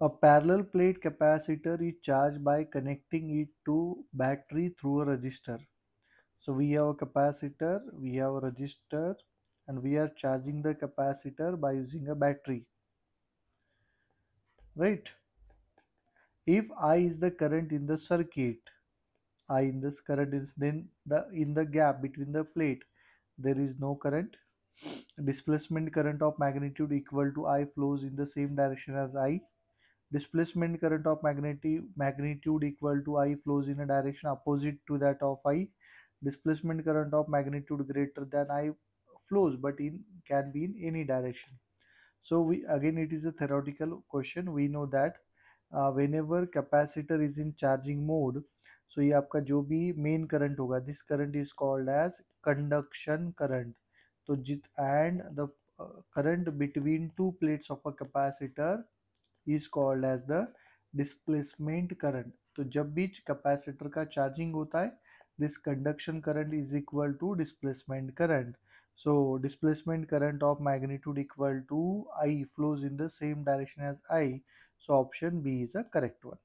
A parallel plate capacitor is charged by connecting it to battery through a resistor. So we have a capacitor, we have a resistor and we are charging the capacitor by using a battery. Right? If I is the current in the circuit, I in this current is then the in the gap between the plate there is no current displacement current of magnitude equal to I flows in the same direction as I displacement current of magnitude magnitude equal to I flows in a direction opposite to that of I displacement current of magnitude greater than I flows but in can be in any direction so we again it is a theoretical question we know that uh, whenever capacitor is in charging mode so ये आपका जो भी main current होगा this current is called as conduction current तो जित and the current between two plates of a capacitor is called as the displacement current तो जब भी कैपेसिटर का चार्जिंग होता है this conduction current is equal to displacement current so displacement current of magnitude equal to I flows in the same direction as I so option B is a correct one